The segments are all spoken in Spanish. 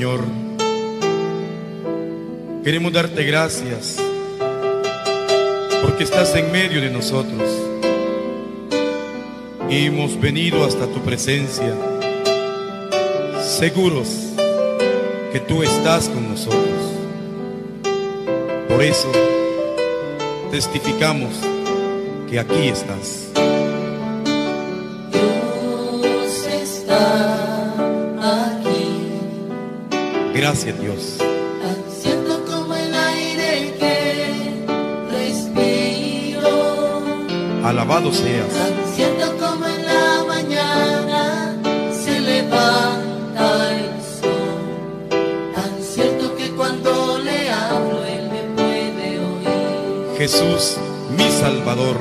Señor, queremos darte gracias porque estás en medio de nosotros. Y hemos venido hasta tu presencia, seguros que tú estás con nosotros. Por eso testificamos que aquí estás. Gracias Dios. cierto como el aire que respiro, Alabado seas. cierto como en la mañana se levanta el sol, tan cierto que cuando le hablo él me puede oír. Jesús, mi Salvador.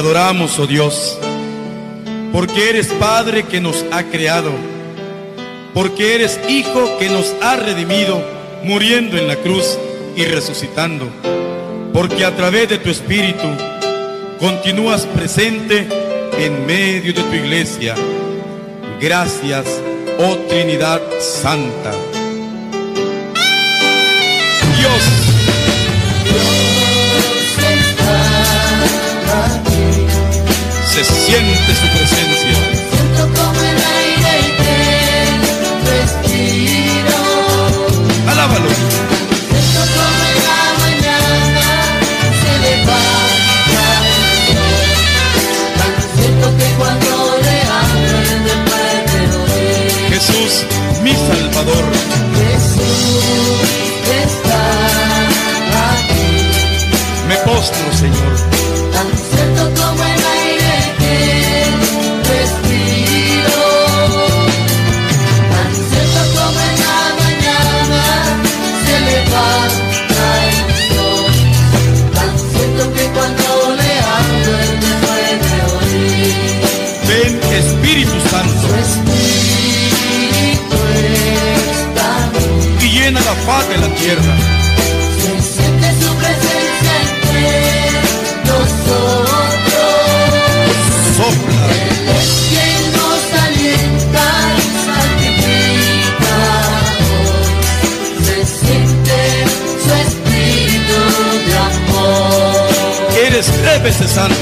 Adoramos, oh Dios, porque eres Padre que nos ha creado, porque eres Hijo que nos ha redimido, muriendo en la cruz y resucitando, porque a través de tu Espíritu continúas presente en medio de tu iglesia. Gracias, oh Trinidad Santa. Dios, se siente su presencia. Siento como el aire que respiro. Alábalo. Siento como en la mañana se levanta el sol. Siento que cuando le hablo él me puede oír. Jesús, mi Salvador. Jesús está aquí. Me postro, Señor. Se siente su presencia entre nosotros. Sopla, Él es quien nos alienta y santifica. Se siente su espíritu de amor. eres tres veces. Santo,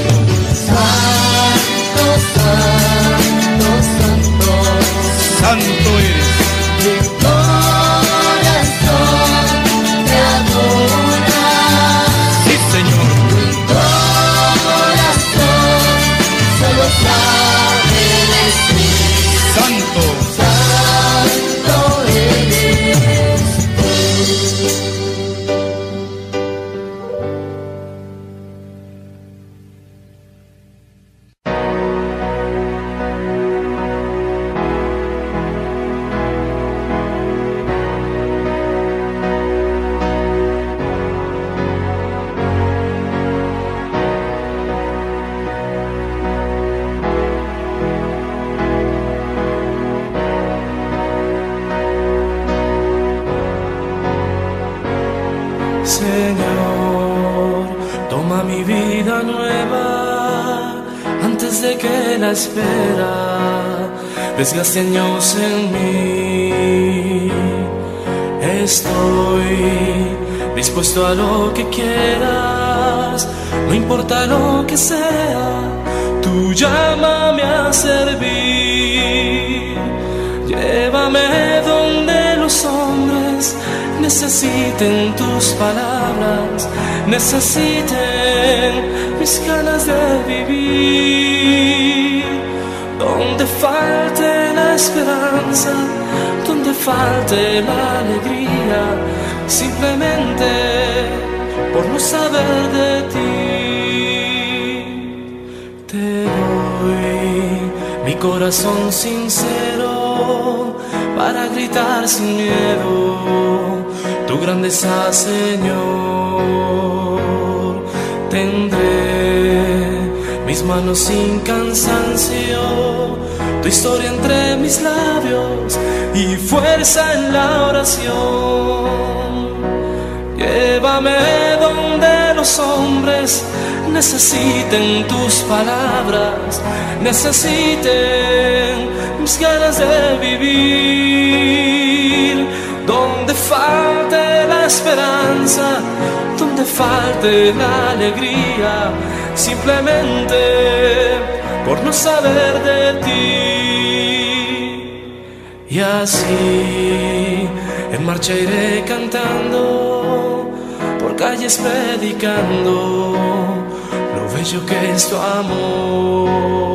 Señor. Tendré mis manos sin cansancio, tu historia entre mis labios y fuerza en la oración. Llévame donde los hombres necesiten tus palabras, necesiten mis ganas de vivir. Donde falte esperanza, donde falte la alegría, simplemente por no saber de ti. Y así en marcha iré cantando, por calles predicando lo bello que es tu amor.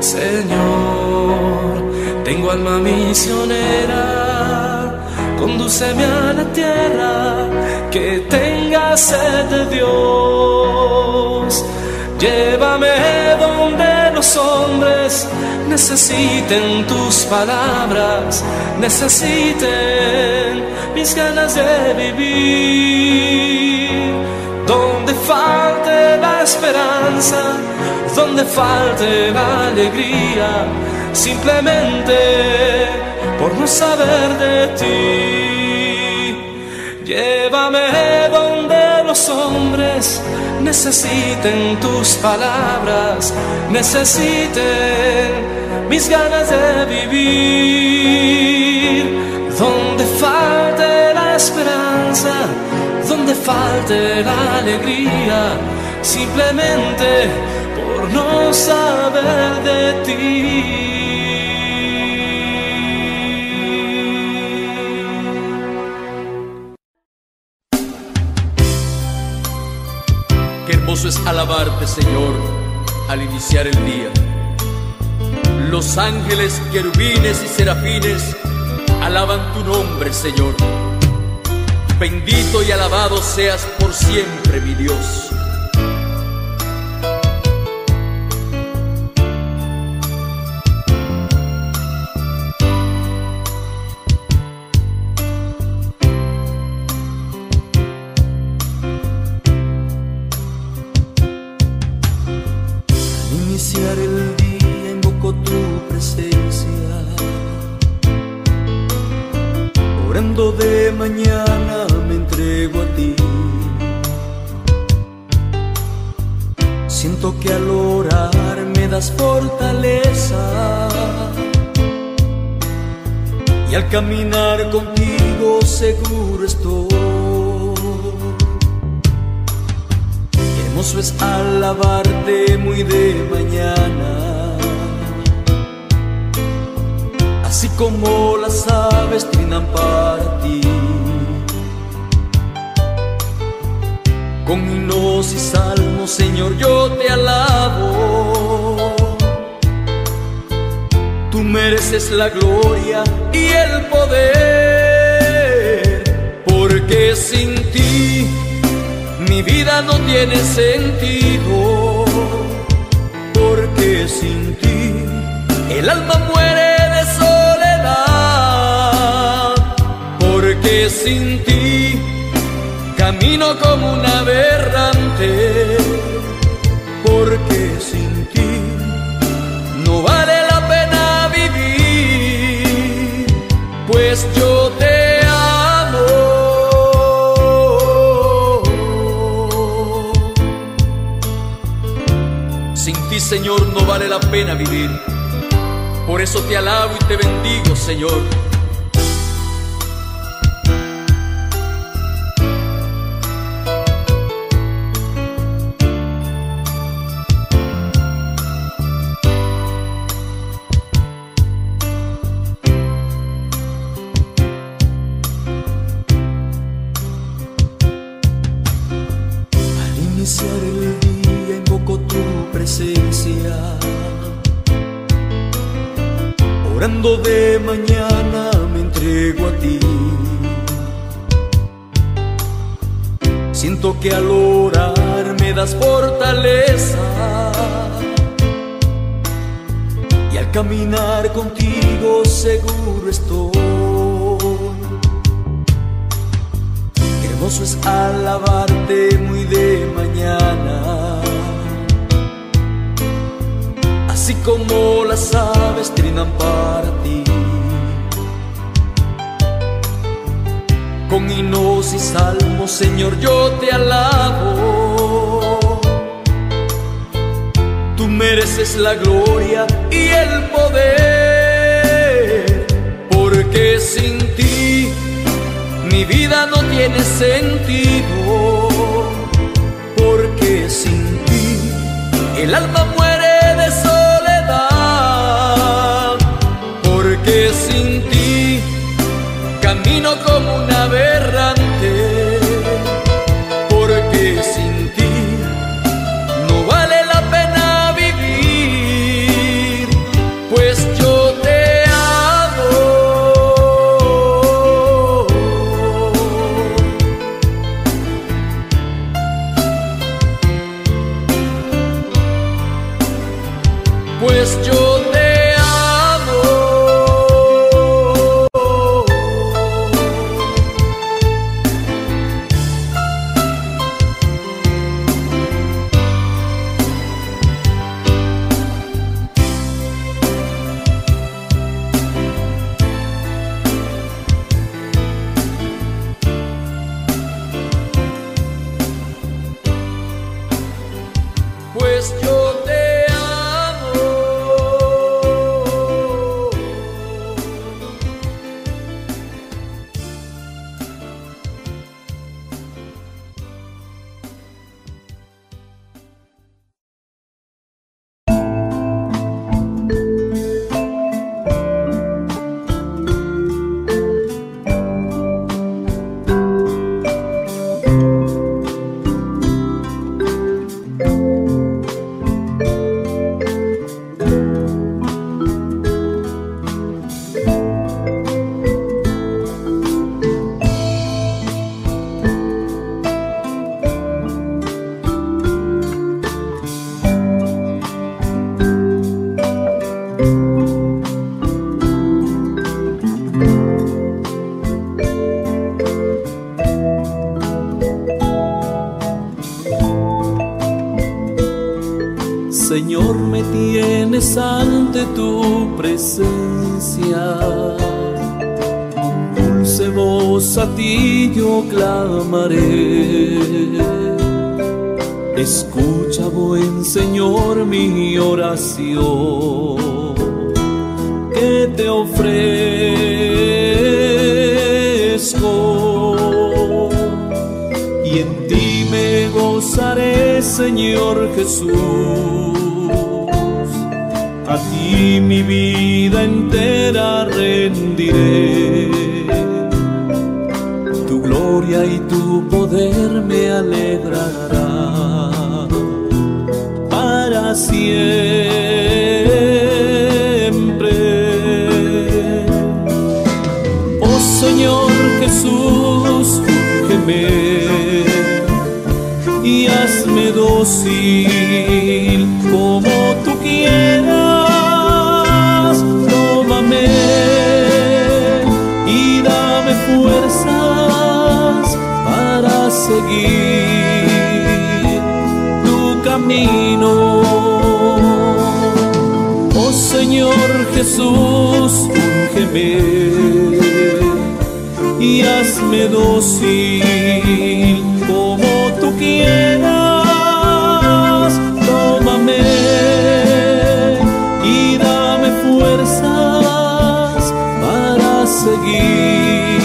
Señor, tengo alma misionera, condúceme a la tierra que tenga sed de Dios. Llévame donde los hombres necesiten tus palabras, necesiten mis ganas de vivir. Donde falte la esperanza, donde falte la alegría, simplemente por no saber de ti. Hombres necesiten tus palabras, necesiten mis ganas de vivir. Donde falte la esperanza, donde falte la alegría, simplemente por no saber de ti. Alabarte, Señor, al iniciar el día. Los ángeles, querubines y serafines alaban tu nombre, Señor. Bendito y alabado seas por siempre, mi Dios. La gloria y el poder, porque sin ti mi vida no tiene sentido, porque sin ti el alma muere de soledad, porque sin ti camino como un aberrante, porque pues yo te amo. Sin ti, Señor, no vale la pena vivir. Por eso te alabo y te bendigo, Señor. Trinan para ti. Con hinos y salmos, Señor, yo te alabo. Tú mereces la gloria y el poder, porque sin ti mi vida no tiene sentido, porque sin ti el alma muere Oh Señor Jesús, úngeme y hazme dócil como tú quieras. Tómame y dame fuerzas para seguir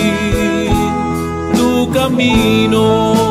tu camino.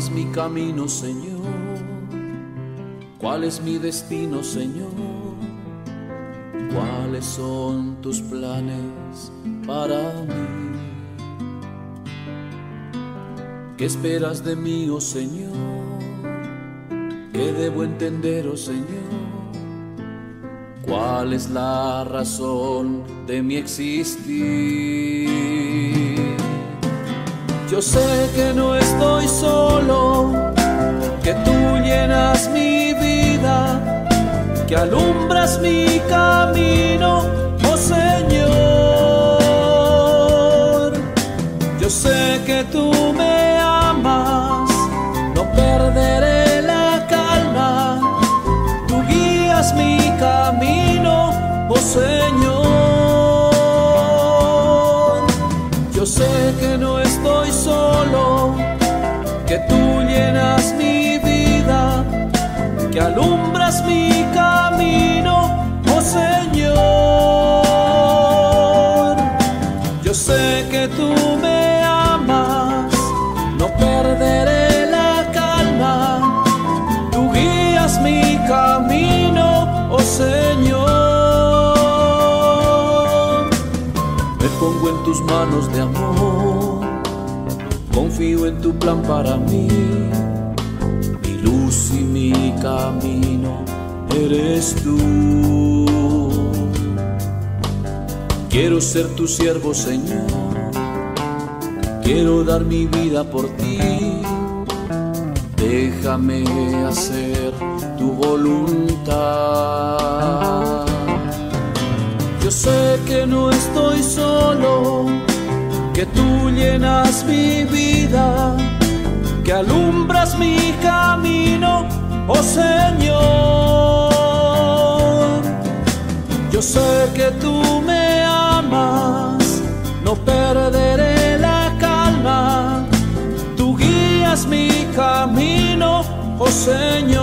Es mi camino, Señor? ¿Cuál es mi destino, Señor? ¿Cuáles son tus planes para mí? ¿Qué esperas de mí, oh Señor? ¿Qué debo entender, oh Señor? ¿Cuál es la razón de mi existir? Yo sé que no estoy solo, que tú llenas mi vida, que alumbras mi camino, oh Señor. Yo sé que tú me amas, no perderé la calma, tú guías mi camino, oh Señor. Mi vida, que alumbras mi camino, oh Señor. Yo sé que tú me amas, no perderé la calma, tú guías mi camino, oh Señor. Me pongo en tus manos de amor, confío en tu plan para mí. Camino eres tú. Quiero ser tu siervo, Señor. Quiero dar mi vida por ti. Déjame hacer tu voluntad. Yo sé que no estoy solo, que tú llenas mi vida, que alumbras mi camino, oh Señor. Yo sé que tú me amas, no perderé la calma, tú guías mi camino, oh Señor.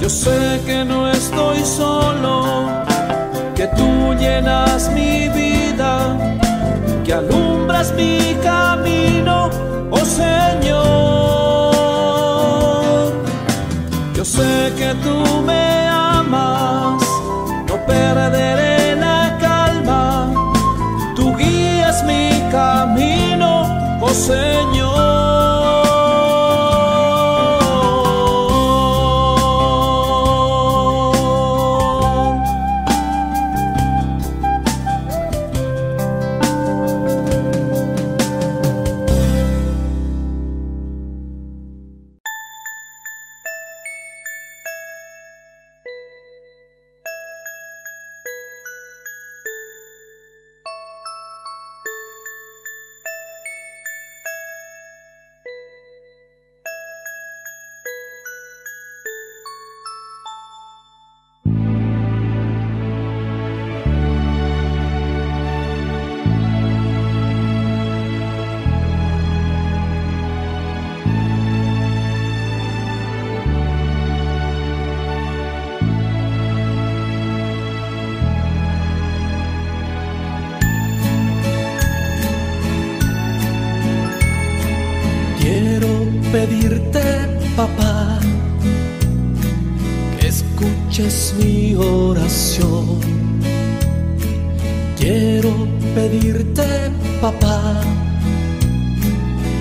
Yo sé que no estoy solo, que tú llenas mi vida, que alumbras mi camino, oh Señor. Sé que tú me amas, no perderé la calma. Tú guías mi camino, oh Señor. Pedirte, papá, que escuches mi oración. Quiero pedirte, papá,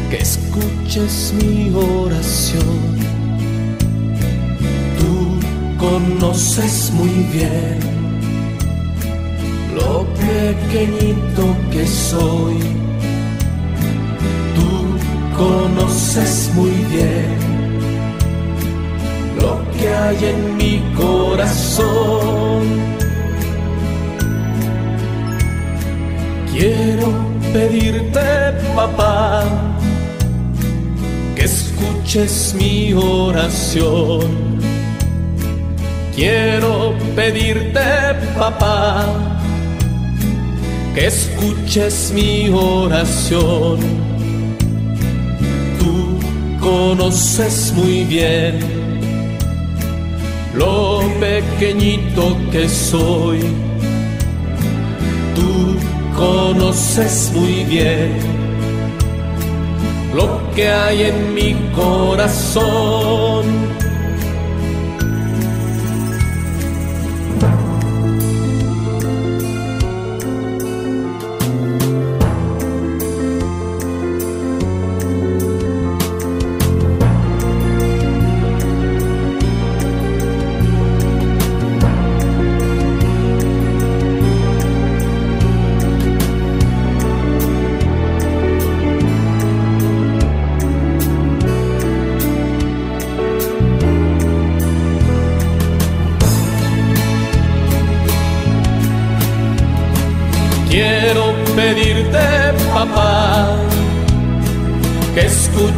que escuches mi oración. Tú conoces muy bien lo pequeñito que soy. Conoces muy bien lo que hay en mi corazón. Quiero pedirte, papá, que escuches mi oración. Quiero pedirte, papá, que escuches mi oración. Conoces muy bien lo pequeñito que soy. Tú conoces muy bien lo que hay en mi corazón.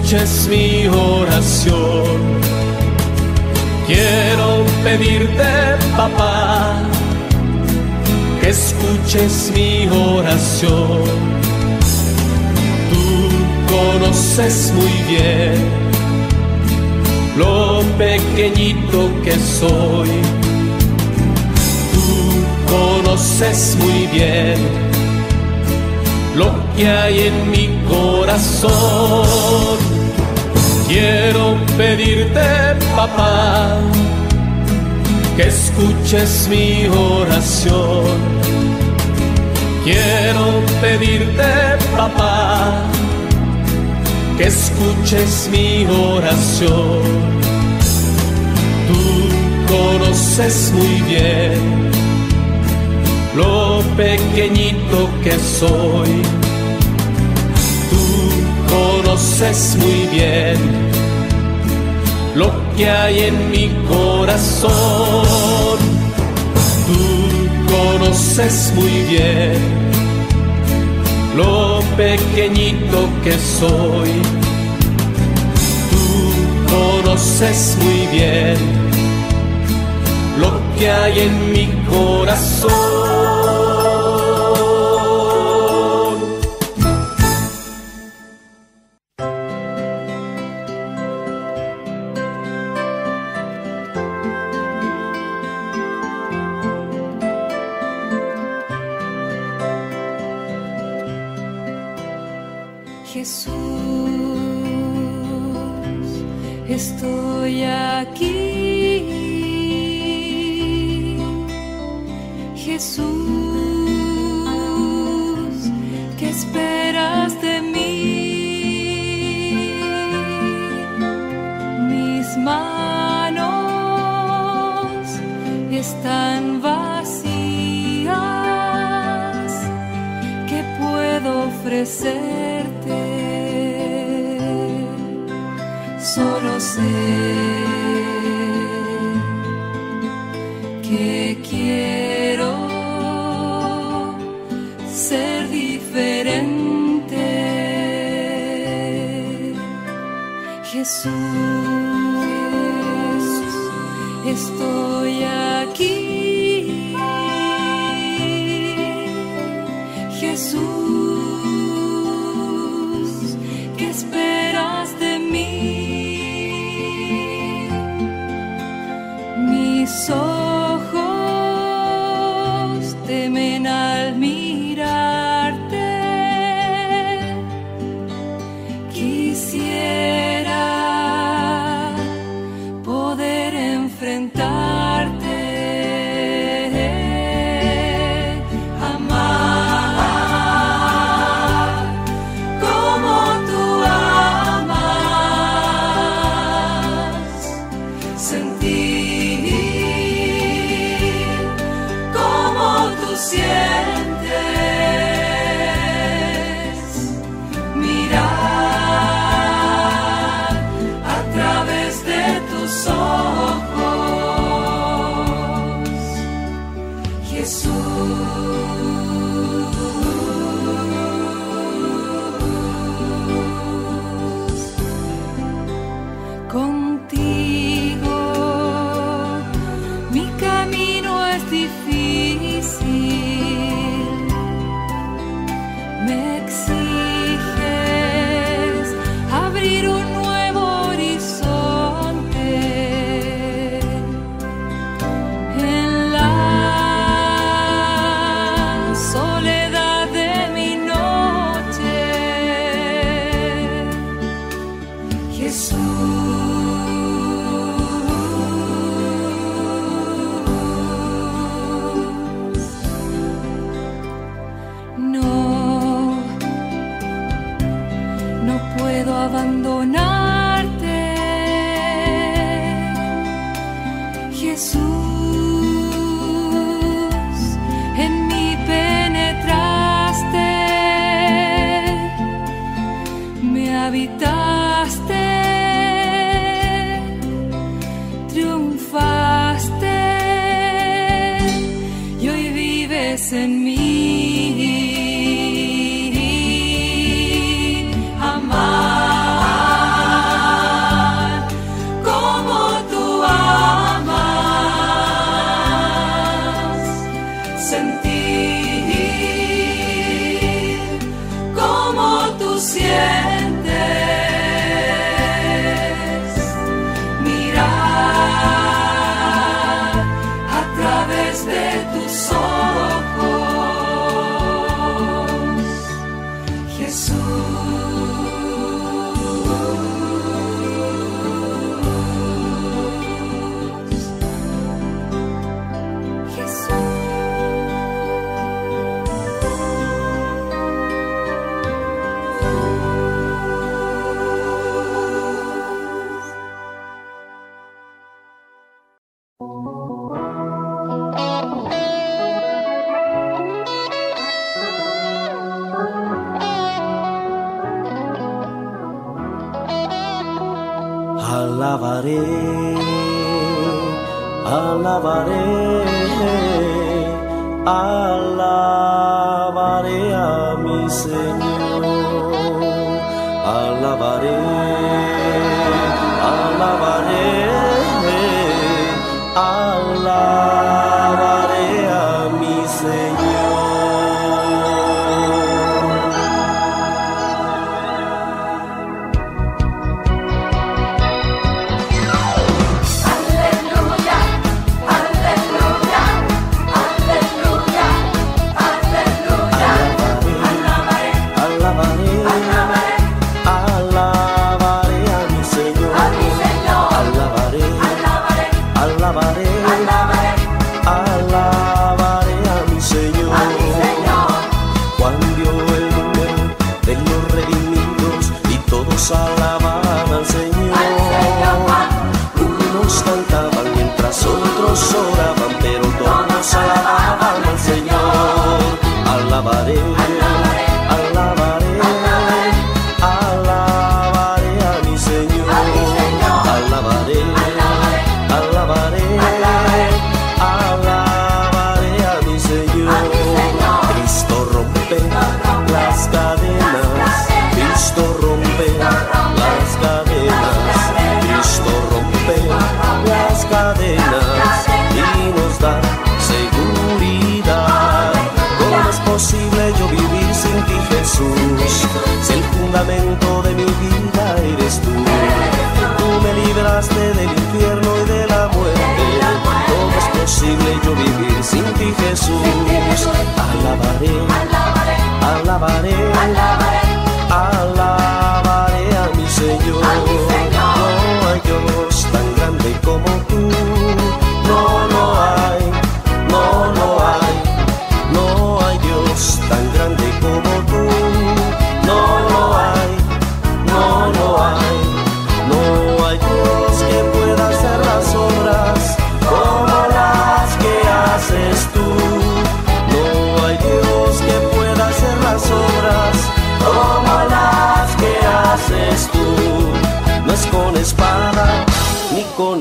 Escuches mi oración. Quiero pedirte, papá, que escuches mi oración. Tú conoces muy bien lo pequeñito que soy. Tú conoces muy bien lo que hay en mi corazón. Quiero pedirte, papá, que escuches mi oración. Quiero pedirte, papá, que escuches mi oración. Tú conoces muy bien lo pequeñito que soy. Conoces muy bien lo que hay en mi corazón. Tú conoces muy bien lo pequeñito que soy. Tú conoces muy bien lo que hay en mi corazón.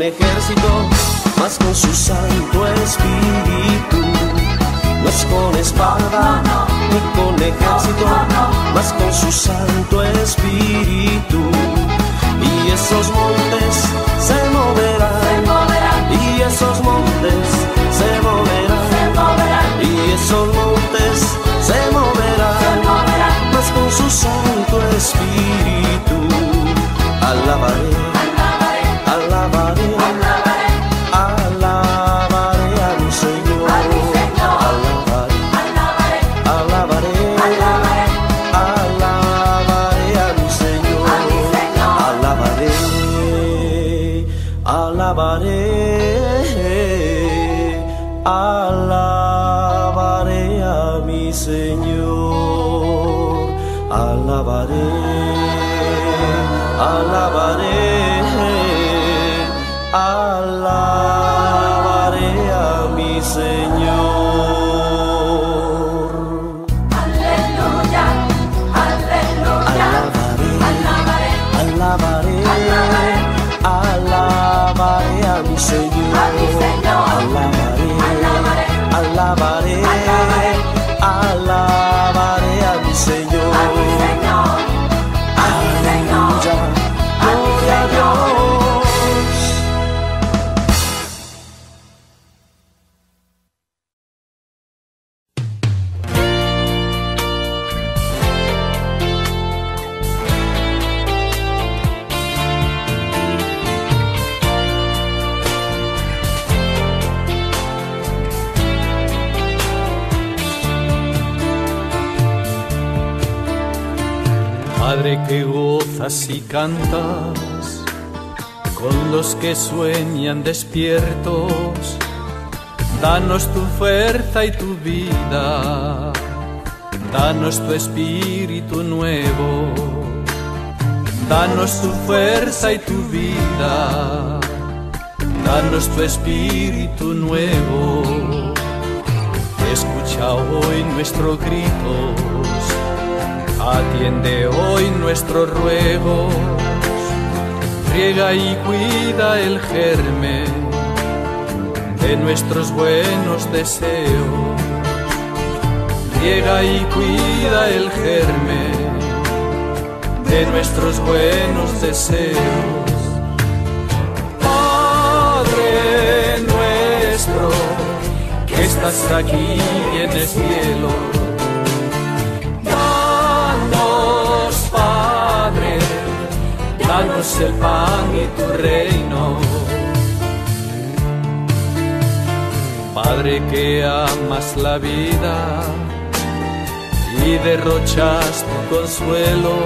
Ejército, mas con su santo espíritu. No es con espada ni con ejército, mas con su santo espíritu. Y esos montes se moverán, y esos montes se moverán, y esos montes se moverán, mas con su santo espíritu. Alabaré, cantas con los que sueñan despiertos, danos tu fuerza y tu vida, danos tu espíritu nuevo, danos tu fuerza y tu vida, danos tu espíritu nuevo. Escucha hoy nuestros gritos Atiende hoy nuestros ruegos, riega y cuida el germen de nuestros buenos deseos. Riega y cuida el germen de nuestros buenos deseos. Padre nuestro, que estás aquí en el cielo danos el pan y tu reino. Padre que amas la vida y derrochas tu consuelo,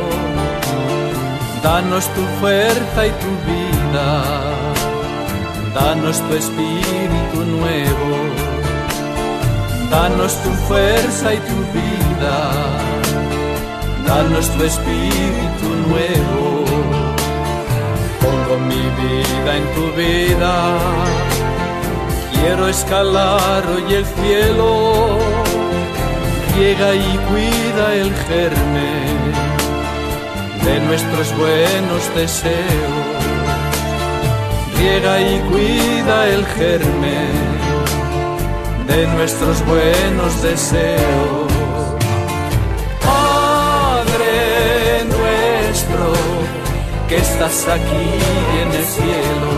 danos tu fuerza y tu vida, danos tu espíritu nuevo, danos tu fuerza y tu vida danos tu espíritu nuevo. Pongo mi vida en tu vida, quiero escalar hoy el cielo. Llega y cuida el germen de nuestros buenos deseos. Llega y cuida el germen de nuestros buenos deseos. Que estás aquí en el cielo,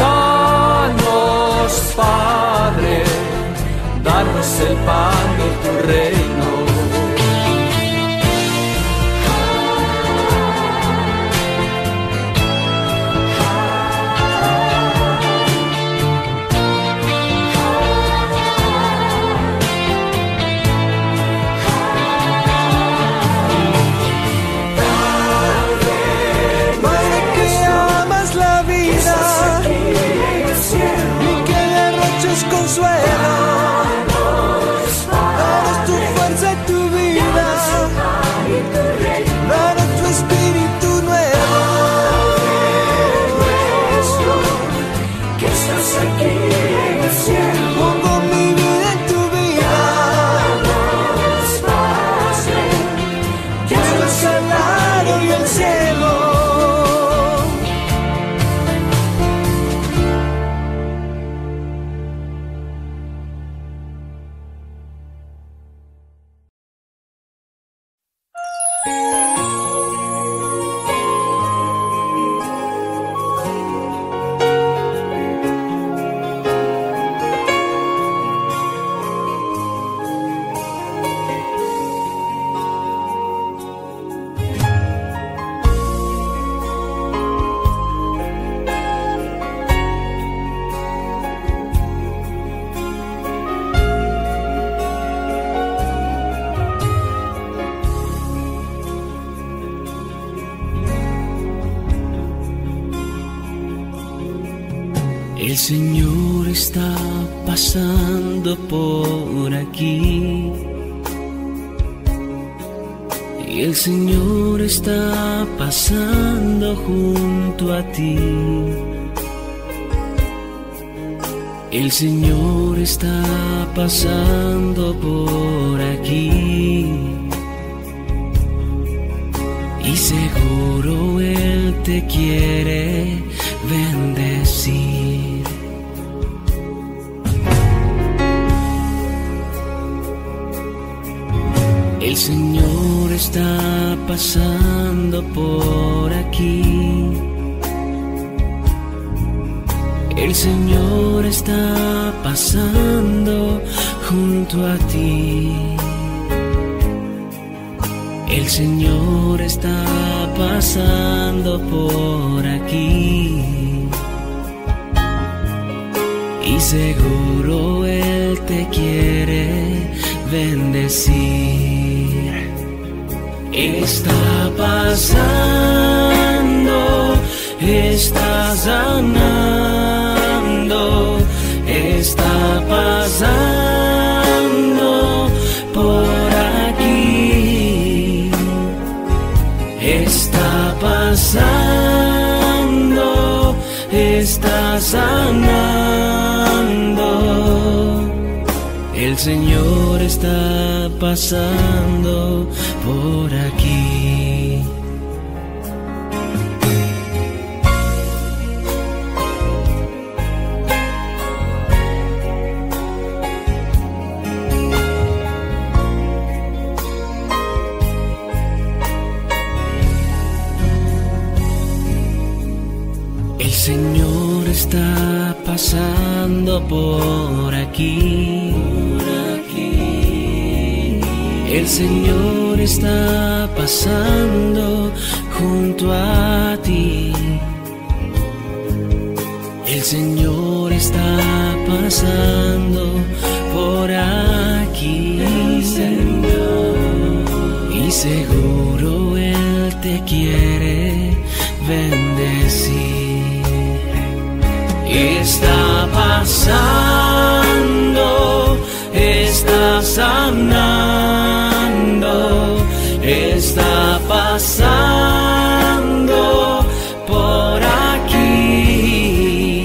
danos, Padre, danos el pan de tu reino. El Señor está pasando por aquí. por aquí. El Señor está pasando junto a ti. El Señor está pasando por aquí. Señor. Y seguro Él te quiere bendecir. Está sanando, está sanando, está pasando por aquí,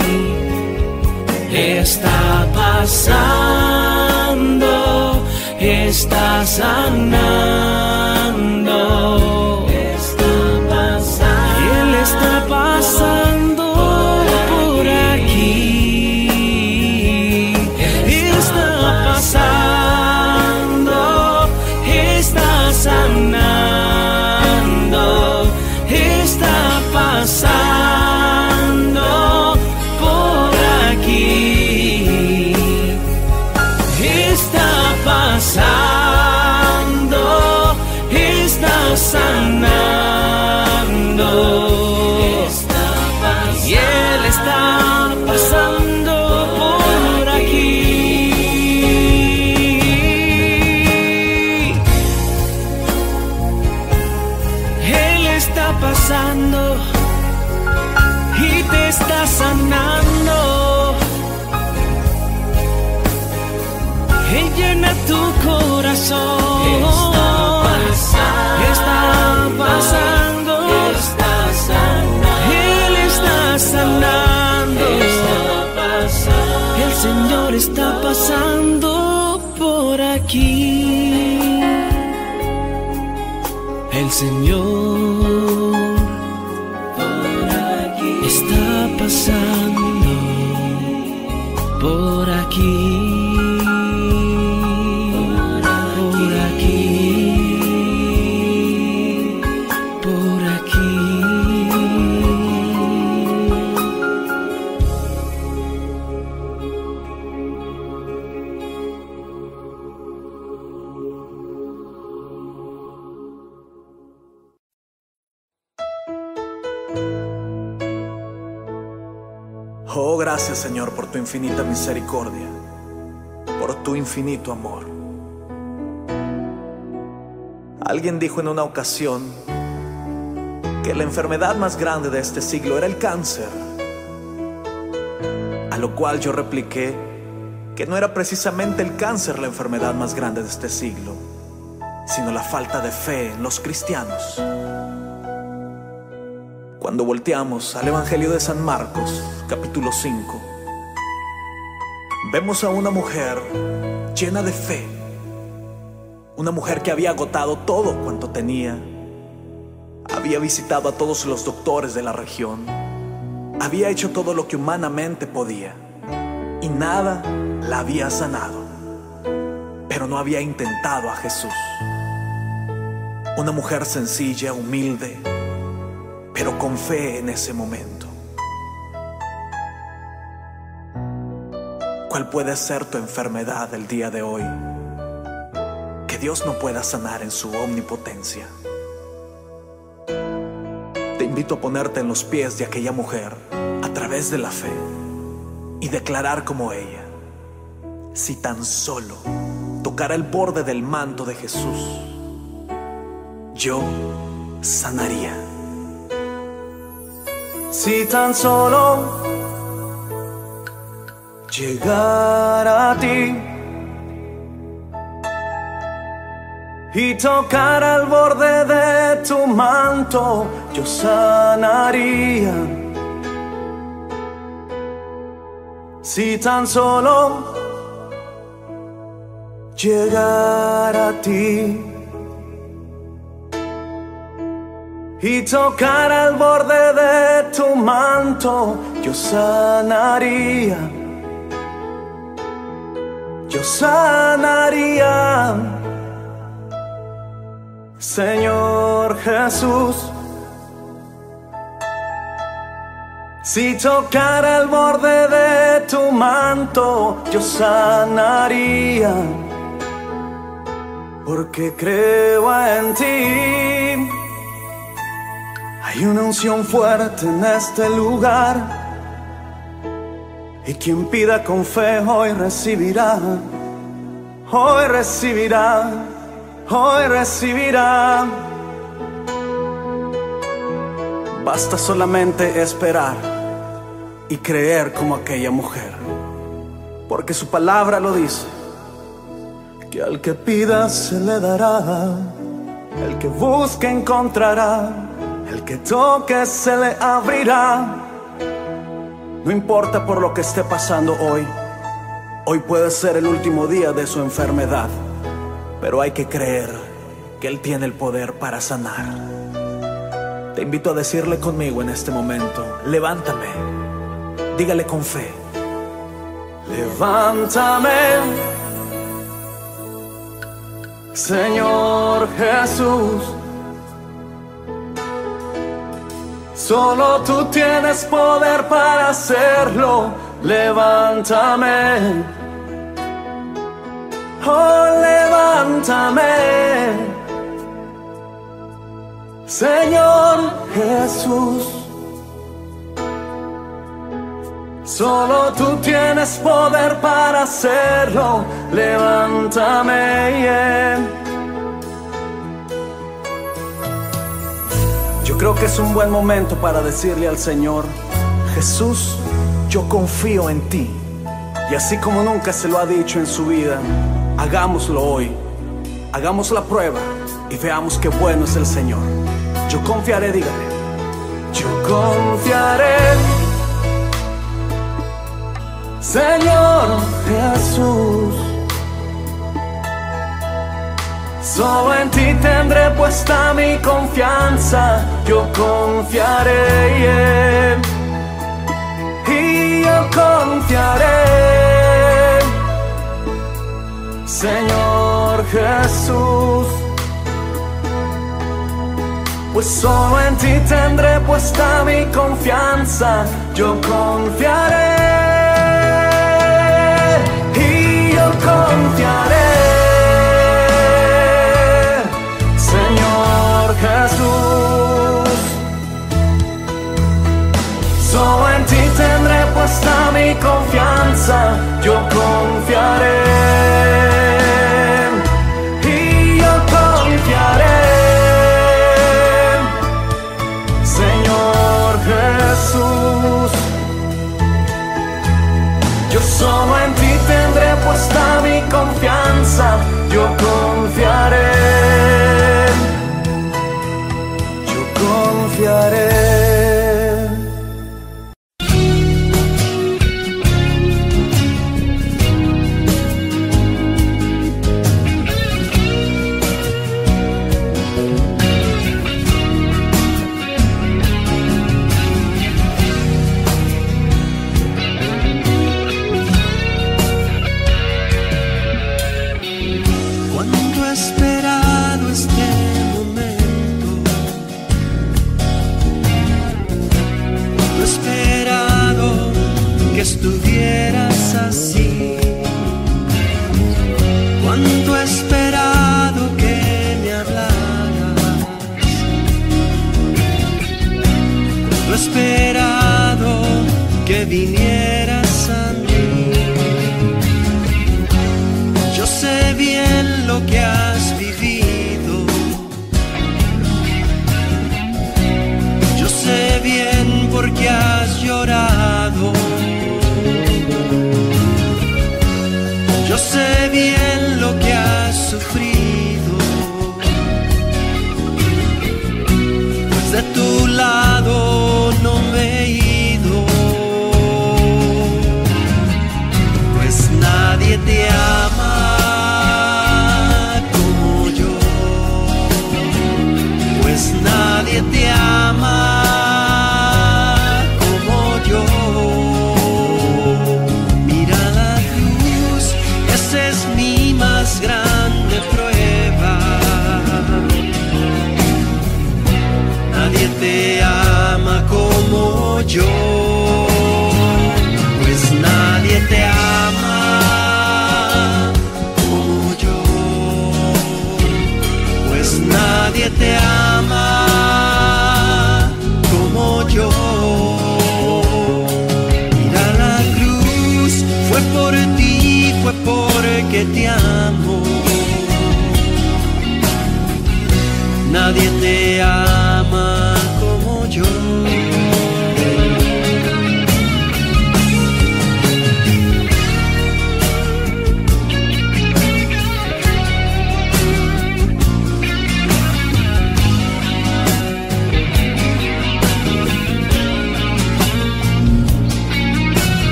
está pasando, está sanando. infinita misericordia, por tu infinito amor. Alguien dijo en una ocasión que la enfermedad más grande de este siglo era el cáncer, a lo cual yo repliqué que no era precisamente el cáncer la enfermedad más grande de este siglo, sino la falta de fe en los cristianos. Cuando volteamos al Evangelio de San Marcos, capítulo 5, vemos a una mujer llena de fe, una mujer que había agotado todo cuanto tenía, había visitado a todos los doctores de la región, había hecho todo lo que humanamente podía. Y nada la había sanado, pero no había intentado a Jesús. Una mujer sencilla, humilde, pero con fe en ese momento. ¿Cuál puede ser tu enfermedad el día de hoy? Que Dios no pueda sanar en su omnipotencia. Te invito a ponerte en los pies de aquella mujer a través de la fe y declarar como ella, si tan solo tocara el borde del manto de Jesús, yo sanaría. Si tan solo llegar a ti y tocar al borde de tu manto, yo sanaría. Si tan solo llegar a ti y tocar al borde de tu manto, yo sanaría. Yo sanaría, Señor Jesús. Si tocara el borde de tu manto, yo sanaría, porque creo en ti. Hay una unción fuerte en este lugar. Y quien pida con fe hoy recibirá, hoy recibirá, hoy recibirá. Basta solamente esperar y creer como aquella mujer, porque su palabra lo dice, que al que pida se le dará, el que busque encontrará, el que toque se le abrirá. No importa por lo que esté pasando hoy, hoy puede ser el último día de su enfermedad, pero hay que creer que Él tiene el poder para sanar. Te invito a decirle conmigo en este momento, levántame, dígale con fe, levántame, Señor Jesús. Solo tú tienes poder para hacerlo. Levántame. Oh, levántame. Señor Jesús. Solo tú tienes poder para hacerlo. Levántame. yeah. Yo creo que es un buen momento para decirle al Señor, Jesús, yo confío en ti. Y así como nunca se lo ha dicho en su vida, hagámoslo hoy. Hagamos la prueba y veamos qué bueno es el Señor. Yo confiaré, dígale. Yo confiaré. Señor Jesús. Solo en ti tendré puesta mi confianza, yo confiaré. Y yo confiaré, Señor Jesús. Pues solo en ti tendré puesta mi confianza, yo confiaré. mi confianza, yo confiaré. Y yo confiaré, Señor Jesús. Yo solo en ti tendré puesta mi confianza, yo confiaré. Vini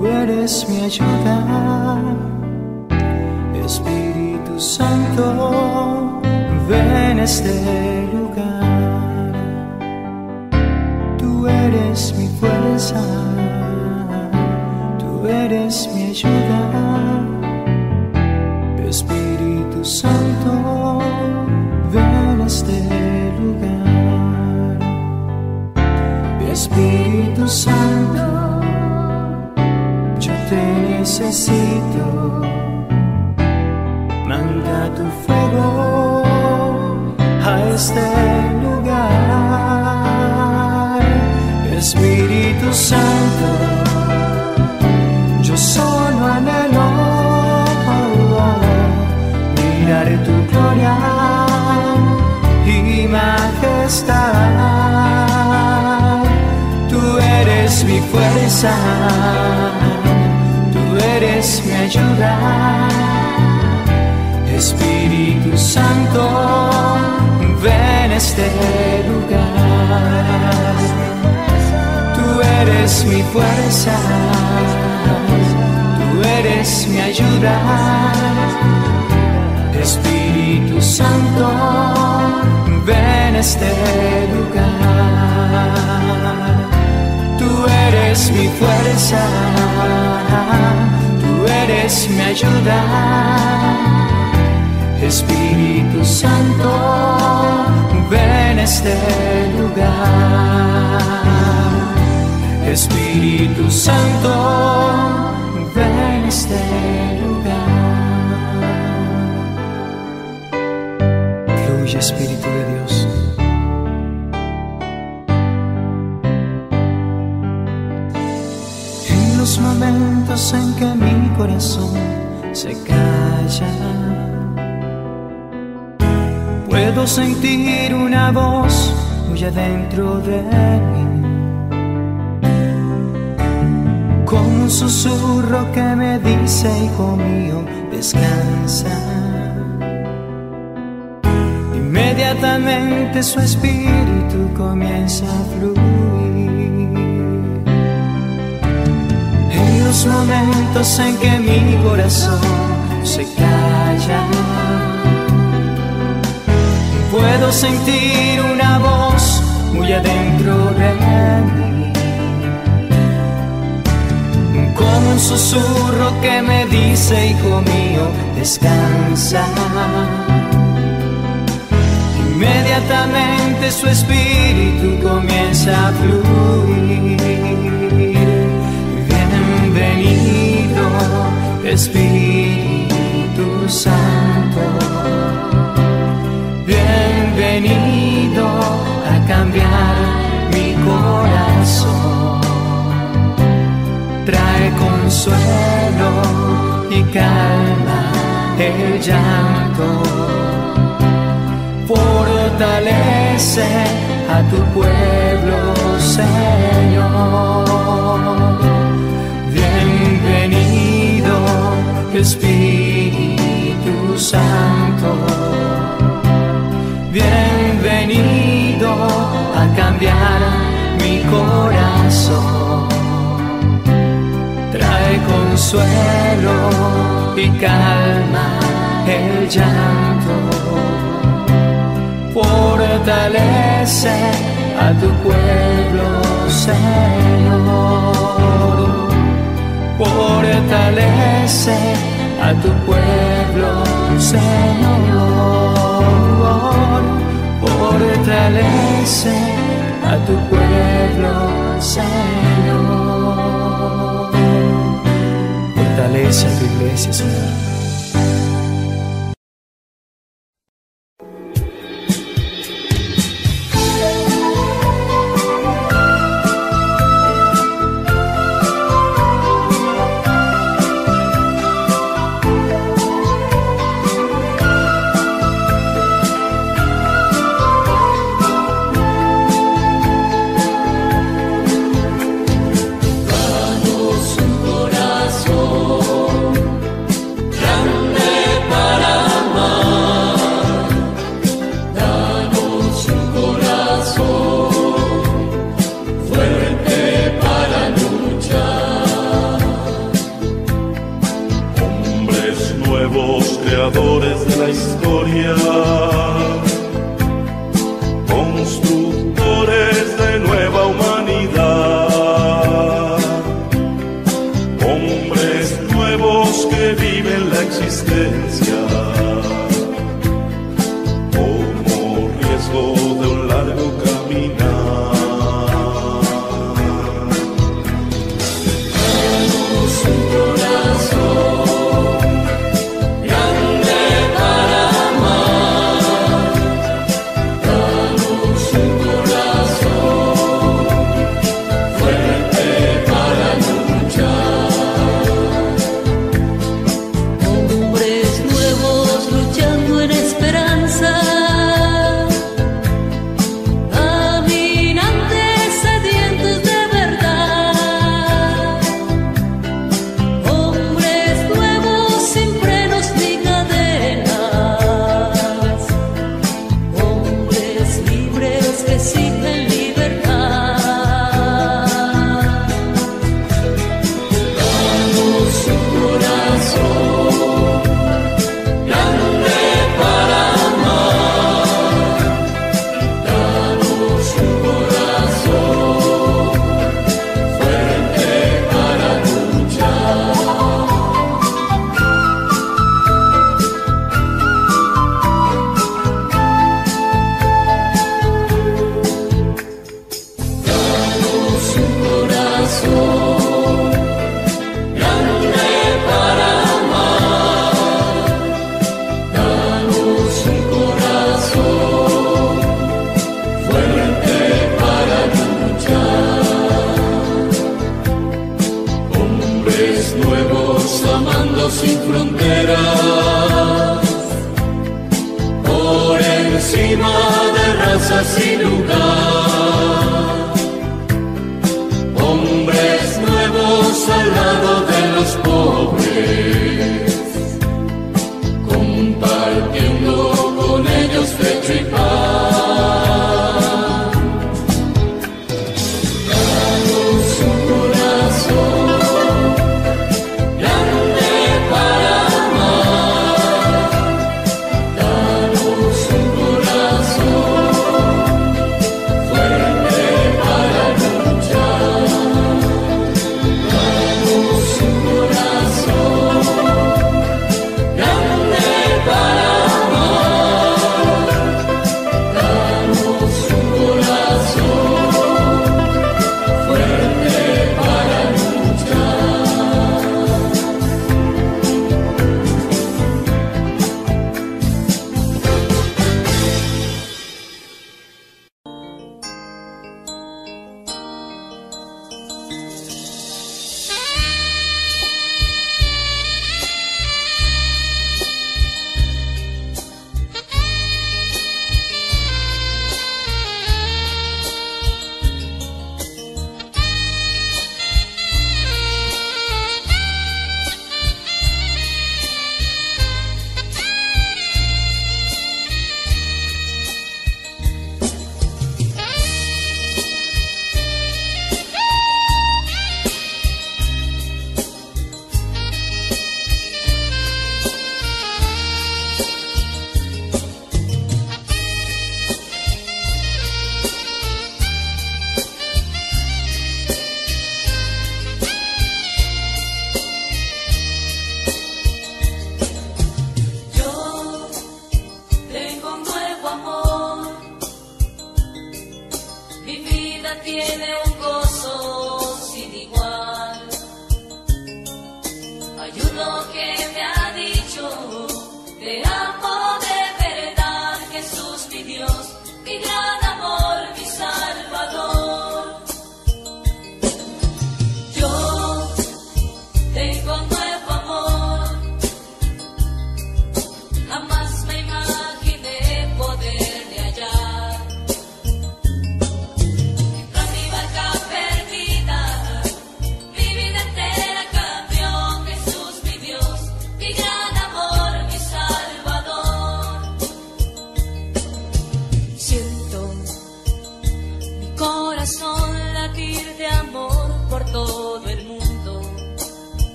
tú eres mi ayuda. Espíritu Santo, ven a este lugar. Tú eres mi fuerza, tú eres mi ayuda. Espíritu Santo, ven a este lugar. Espíritu Santo, necesito. Manda tu fuego a este lugar. Espíritu Santo, yo solo anhelo mirar tu gloria y majestad. Tú eres mi fuerza, eres mi ayuda. Espíritu Santo, ven a este lugar. Tú eres mi fuerza, tú eres mi ayuda. Espíritu Santo, ven a este lugar. Tú eres mi fuerza, eres mi ayuda. Espíritu Santo, ven a este lugar. Espíritu Santo, ven a este lugar. Fluye Espíritu se calla. Puedo sentir una voz muy adentro de mí, como un susurro que me dice, hijo mío, descansa. Inmediatamente su espíritu comienza a fluir. En los momentos en que mi corazón se calla. Puedo sentir una voz muy adentro de mí, como un susurro que me dice, hijo mío, descansa. Inmediatamente su espíritu comienza a fluir. Espíritu Santo bienvenido a cambiar mi corazón. Trae consuelo y calma el llanto. Fortalece a tu pueblo, Señor. Espíritu Santo bienvenido a cambiar mi corazón. Trae consuelo y calma el llanto. Fortalece a tu pueblo, Señor. Fortalece a tu pueblo, Señor. Fortalece a tu pueblo, Señor. Fortalece a tu iglesia, Señor.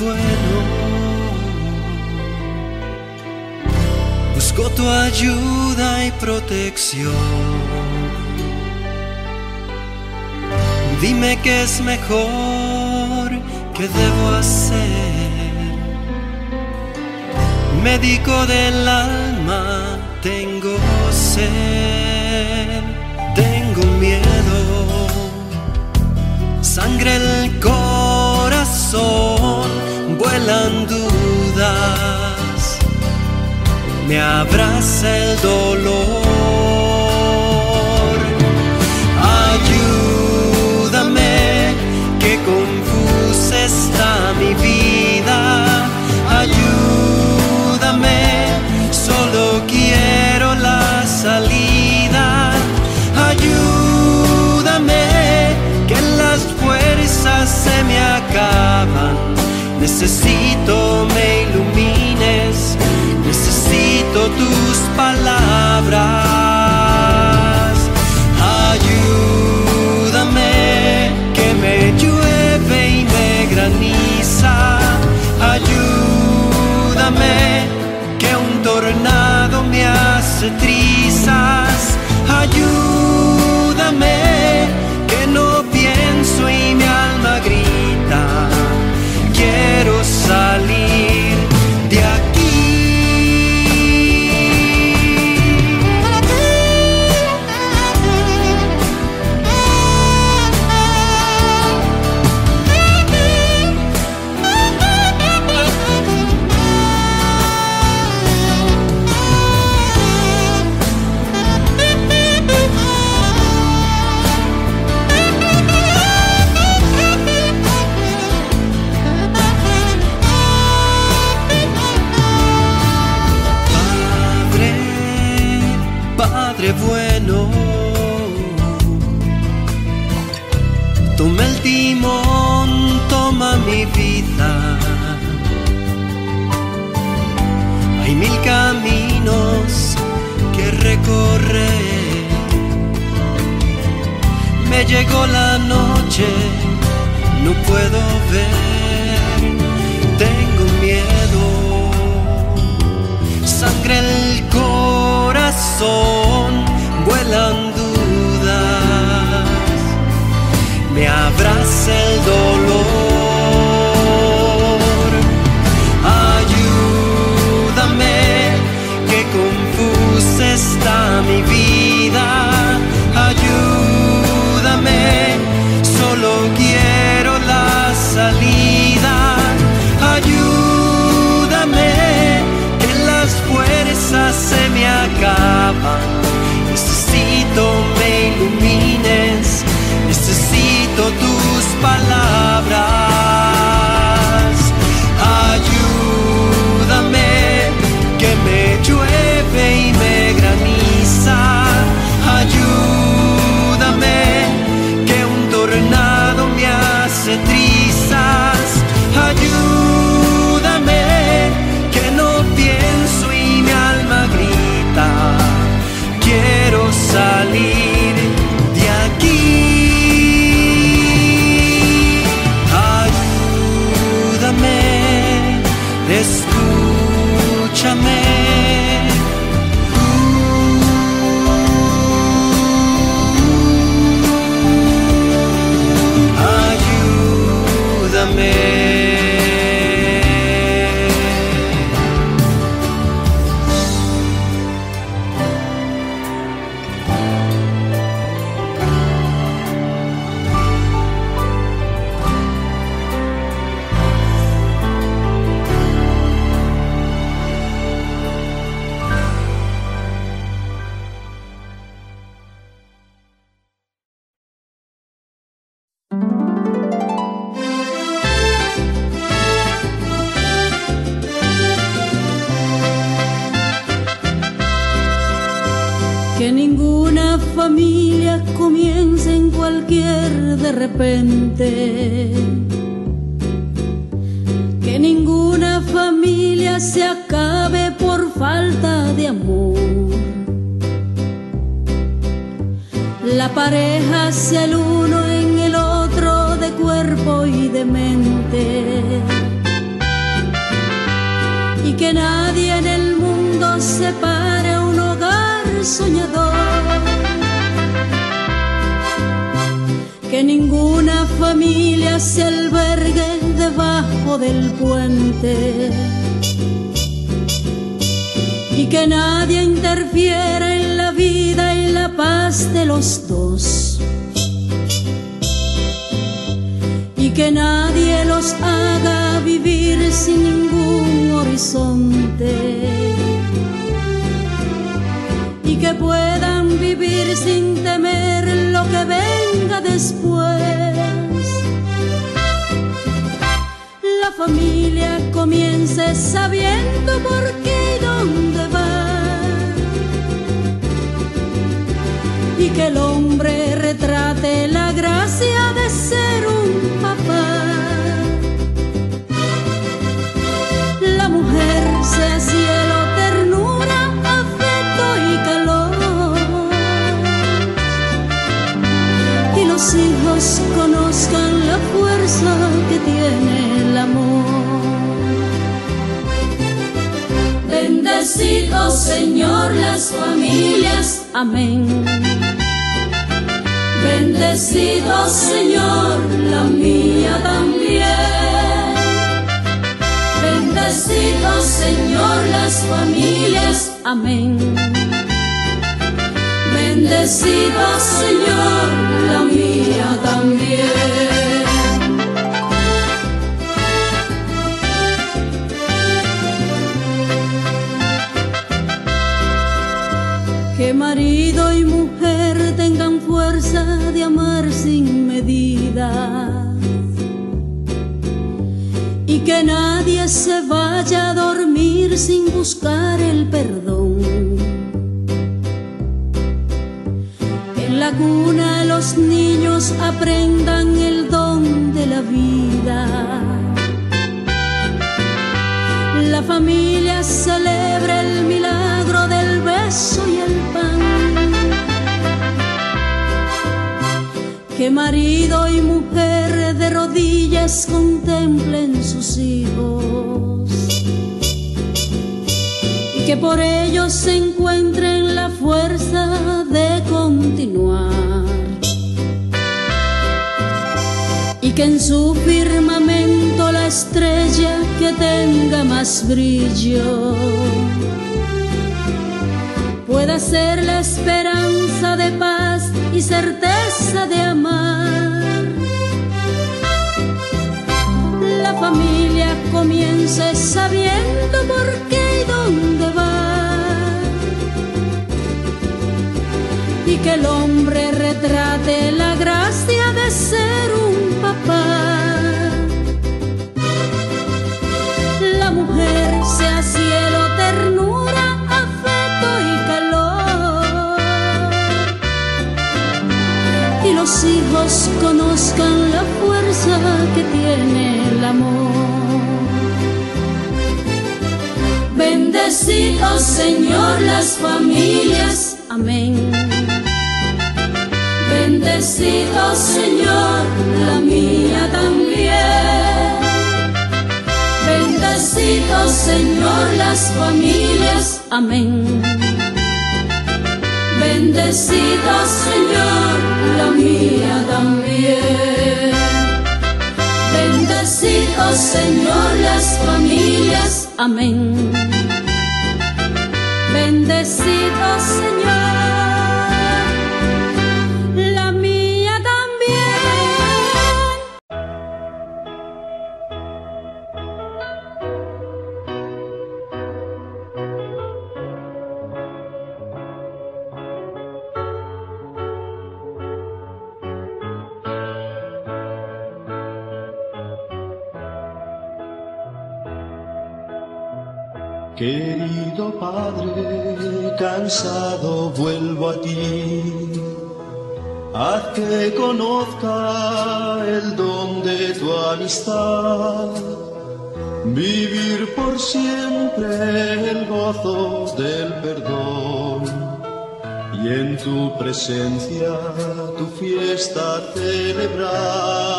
Bueno, busco tu ayuda y protección. Dime que es mejor ¿qué debo hacer? Médico del alma, tengo sed, tengo miedo, sangre el corazón, vuelan dudas, me abraza el dolor. Ayúdame, que confusa está mi vida. Ayúdame, solo quiero la salida. Ayúdame, que las fuerzas se me acaban. Necesito me ilumines, necesito tus palabras. Ayúdame, que me llueve y me graniza. Ayúdame, que un tornado me hace trizas. Ayúdame, Quiero llegó la noche, no puedo ver, tengo miedo sangre el corazón, vuelan dudas, me abraza el dolor. Necesito me ilumines, necesito tus palabras. La familia celebra el milagro del beso y el pan. Que marido y mujer de rodillas contemplen sus hijos. Y que por ellos se encuentren la fuerza de continuar. Que en su firmamento la estrella que tenga más brillo pueda ser la esperanza de paz y certeza de amar. La familia comience sabiendo por qué y dónde va. Y que el hombre retrate la gracia conozcan la fuerza que tiene el amor. Bendecido Señor las familias, amén. Bendecido Señor la mía también. Bendecido Señor las familias, amén. Bendecido Señor la mía también. Bendecido Señor las familias, amén. Bendecido Señor Padre, cansado vuelvo a ti. Haz que conozca el don de tu amistad. Vivir por siempre el gozo del perdón. Y en tu presencia tu fiesta celebrar.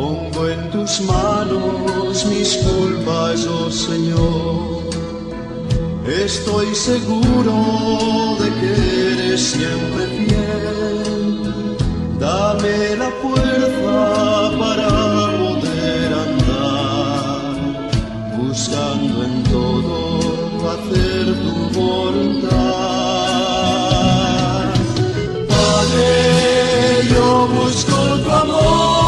Pongo en tus manos mis culpas, oh Señor. Estoy seguro de que eres siempre fiel. Dame la fuerza para poder andar, buscando en todo hacer tu voluntad. Padre, yo busco tu amor.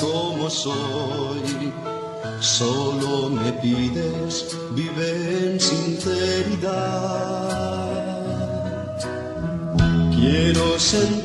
como soy. Solo me pides, vive en sinceridad. Quiero sentir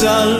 sun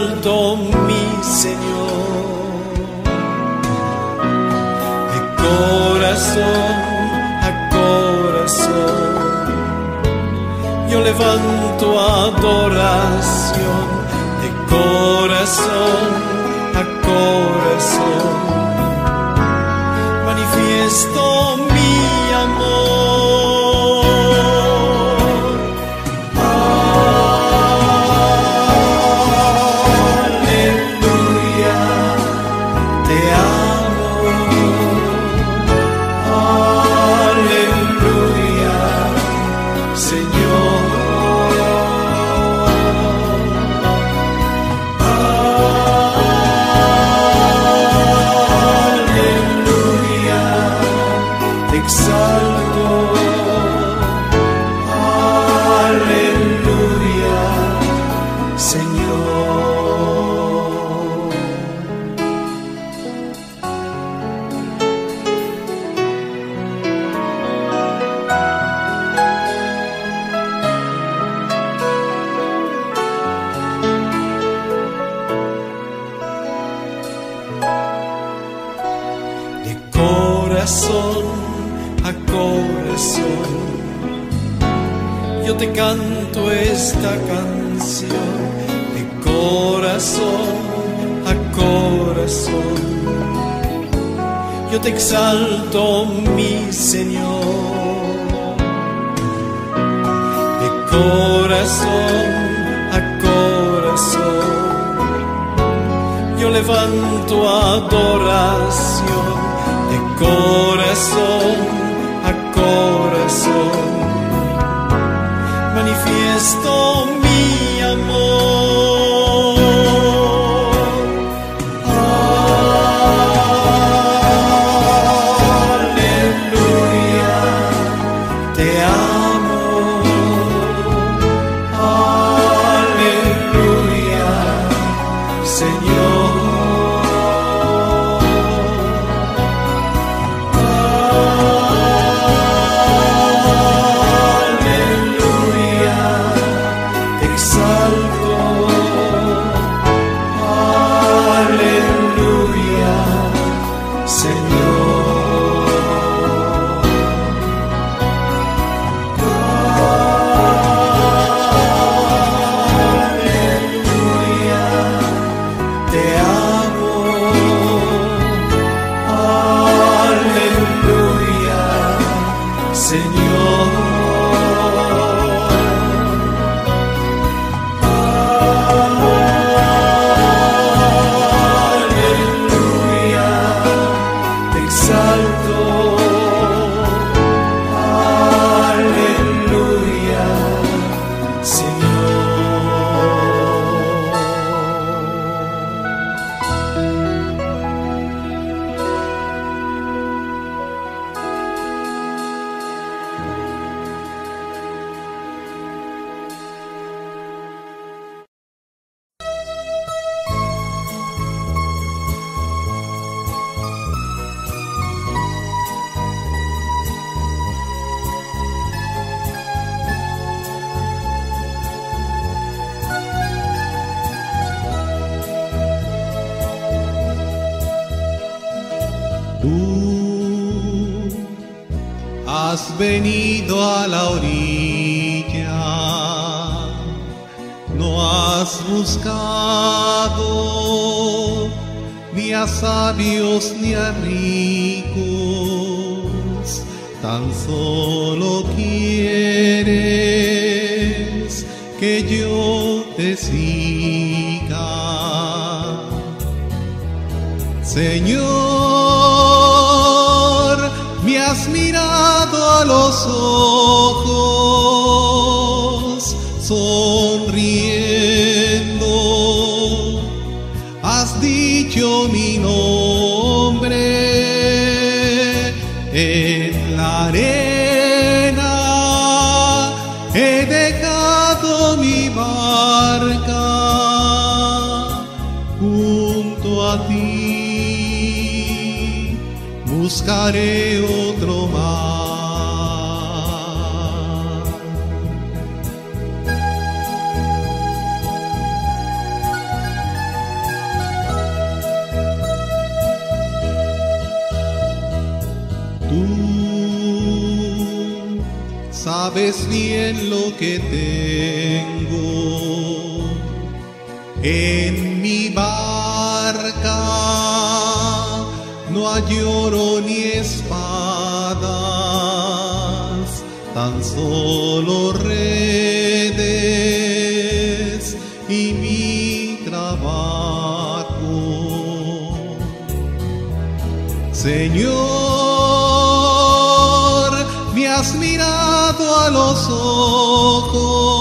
exalto, mi Señor. De corazón a corazón, yo levanto adoración. De corazón a corazón, manifiesto mi amor. a ti, buscaré otro más. sabes bien lo que tengo en mi no hay oro ni espadas, tan solo redes y mi trabajo. Señor, me has mirado a los ojos,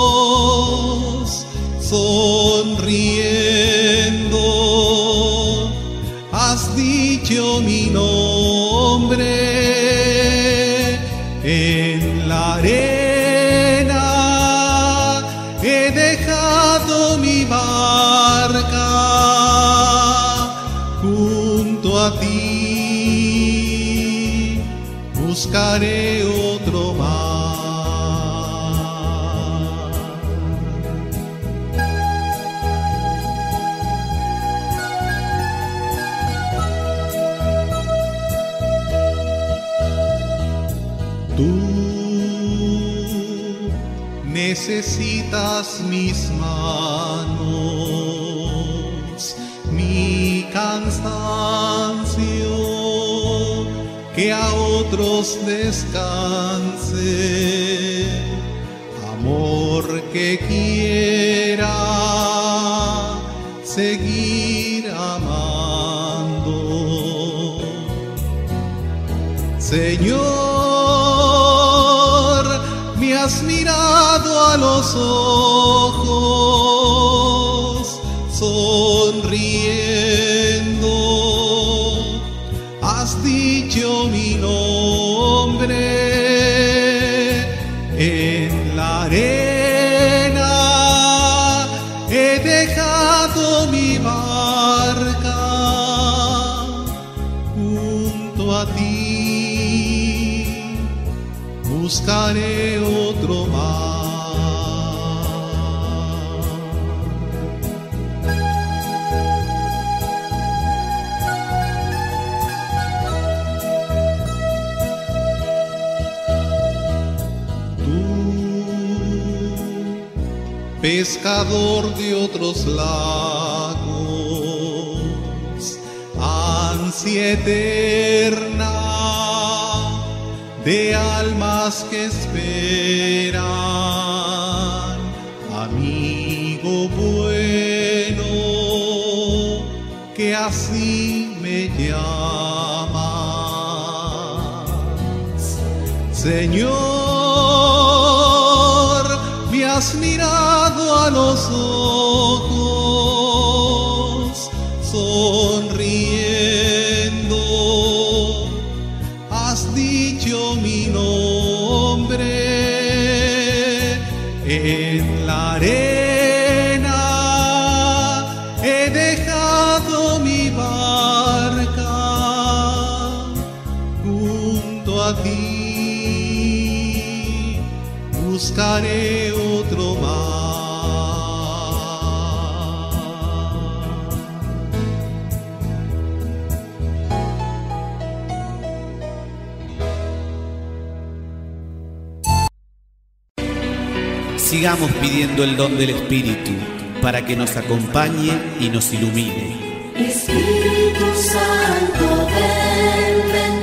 otros descanse, amor que quiera seguir amando. Señor, me has mirado a los ojos, pescador de otros lagos, ansia eterna de almas que esperan, amigo bueno, que así me llamas. Señor, ojos, sonriendo. Has dicho mi nombre en la arena, he dejado mi barca junto a ti, buscaré Sigamos pidiendo el don del Espíritu para que nos acompañe y nos ilumine. Espíritu Santo, ven, ven.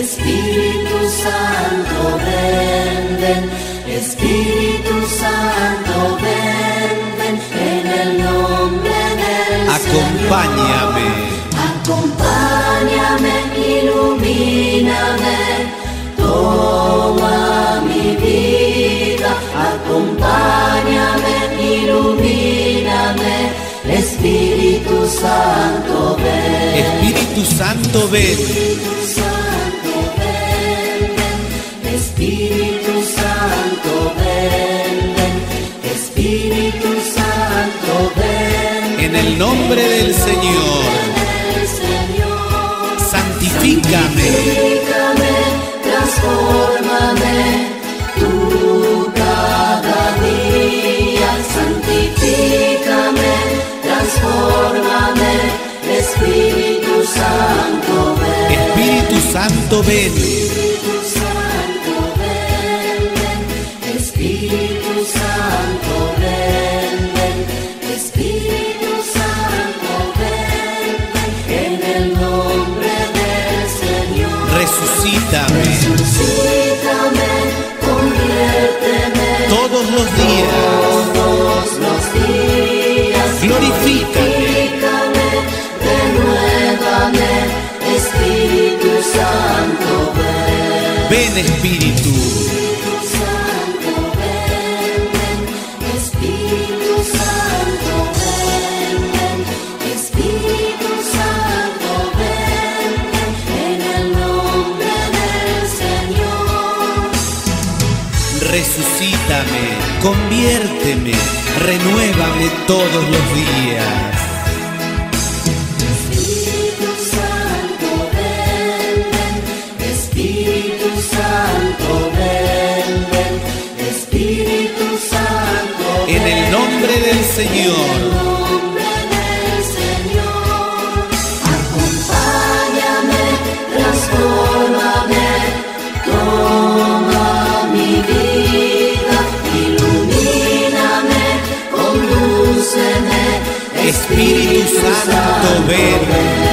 Espíritu Santo, ven, ven. Espíritu Santo, ven, ven. En el nombre del Acompáñame. Señor. Acompáñame, ilumíname. Toma acompáñame, ilumíname, Espíritu Santo ven. Espíritu Santo ven. Espíritu Santo ven. Espíritu Santo ven. Espíritu Santo ven. En el nombre del Señor. Santifícame. Santifícame, transfórmame. Tú Santifícame, transfórmame, Espíritu Santo ven. Espíritu Santo ven. Espíritu Santo ven. Espíritu Santo ven. Espíritu Santo ven. En el nombre del Señor. Resucítame. purifícame. Renuévame, Espíritu Santo, ven. Ven, Espíritu. Espíritu Santo, ven. Espíritu Santo, ven. Espíritu Santo, ven, ven. En el nombre del Señor. Resucítame, conviérteme. Renuévame todos los días. Espíritu Santo ven, Espíritu Santo ven, Espíritu Santo ven. En el nombre del Señor. Espírito Santo vem.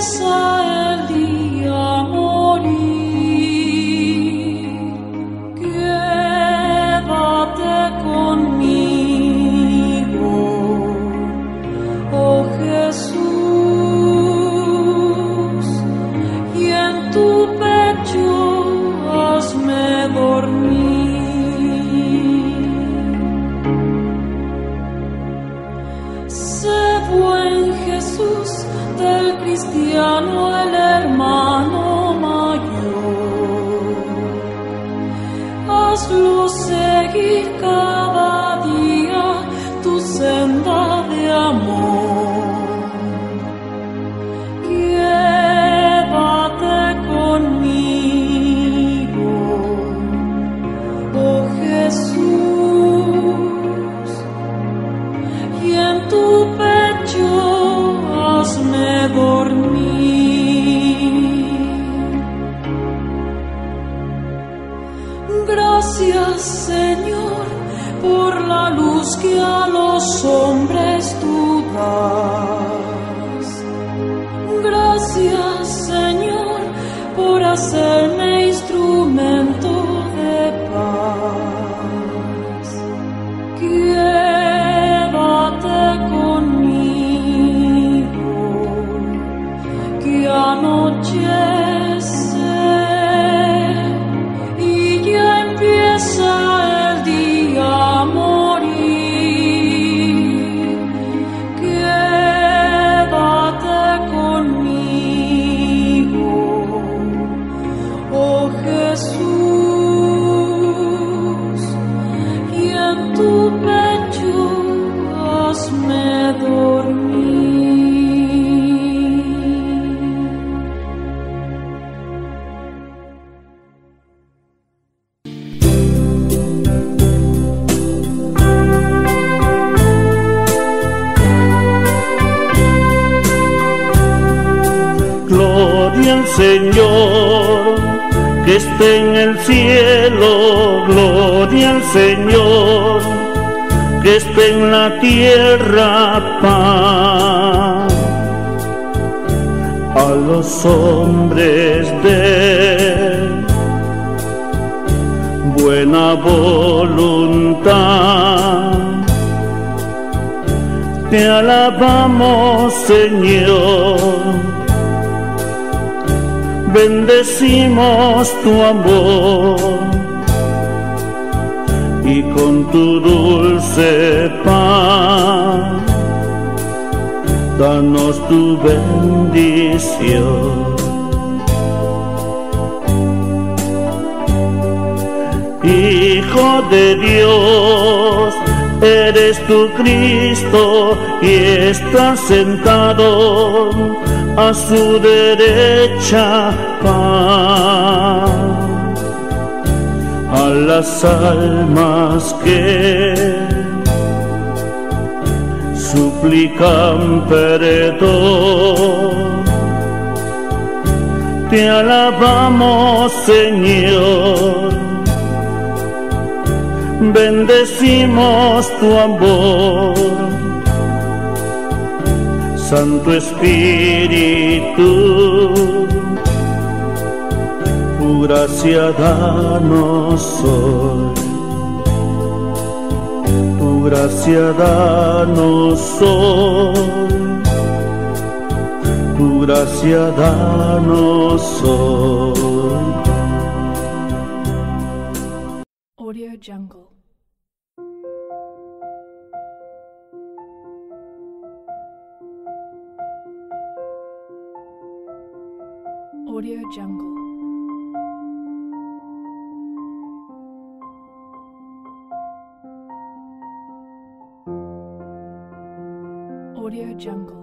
side. Eres tu Cristo y estás sentado a su derecha a las almas que suplican perdón. Te alabamos, Señor, bendecimos tu amor. Santo Espíritu, tu gracia danos hoy. Tu gracia danos hoy. Tu gracia danos hoy. Audio Jungle. Jungle.